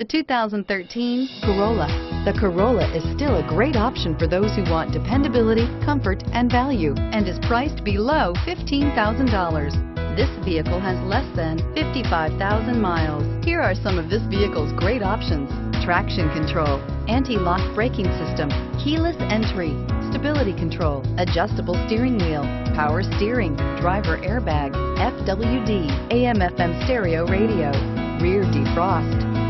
The 2013 Corolla. The Corolla is still a great option for those who want dependability, comfort, and value, and is priced below $15,000. This vehicle has less than 55,000 miles. Here are some of this vehicle's great options. Traction control, anti-lock braking system, keyless entry, stability control, adjustable steering wheel, power steering, driver airbag, FWD, AM FM stereo radio, rear defrost.